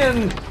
Bunyan!